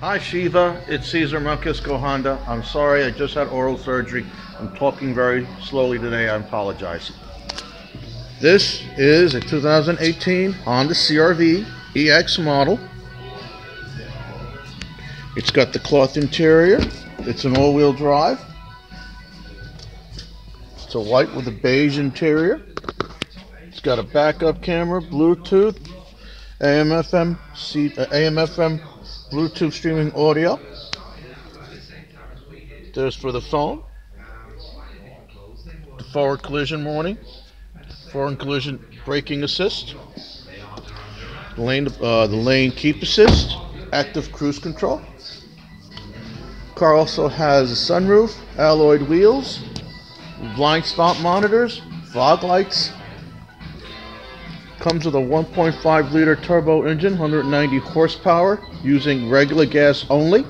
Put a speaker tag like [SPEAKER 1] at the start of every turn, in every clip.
[SPEAKER 1] Hi Shiva, it's Cesar Melkisco Honda. I'm sorry, I just had oral surgery. I'm talking very slowly today, I apologize. This is a 2018 Honda CRV EX model. It's got the cloth interior. It's an all-wheel drive. It's a white with a beige interior. It's got a backup camera, Bluetooth, AM FM, C, uh, AM FM Bluetooth streaming audio. There's for the phone. The forward collision warning. Forward collision braking assist. The lane, uh, the lane keep assist. Active cruise control. Car also has a sunroof, alloyed wheels, blind spot monitors, fog lights. Comes with a 1.5 liter turbo engine, 190 horsepower, using regular gas only.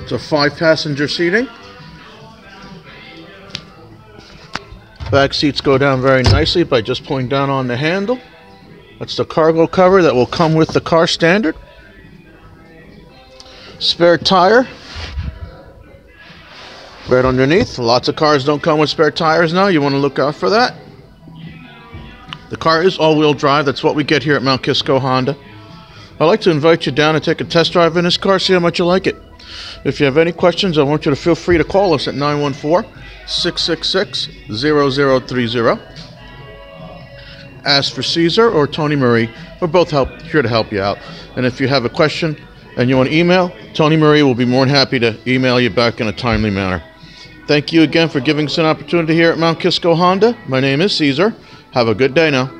[SPEAKER 1] It's a five passenger seating. Back seats go down very nicely by just pulling down on the handle. That's the cargo cover that will come with the car standard. Spare tire. Right underneath. Lots of cars don't come with spare tires now. You want to look out for that. The car is all-wheel drive. That's what we get here at Mount Kisco Honda. I'd like to invite you down and take a test drive in this car, see how much you like it. If you have any questions, I want you to feel free to call us at 914-666-0030. Ask for Cesar or Tony Marie. We're both help, here to help you out. And if you have a question and you want to email, Tony Marie will be more than happy to email you back in a timely manner. Thank you again for giving us an opportunity here at Mount Kisco Honda. My name is Cesar. Have a good day now.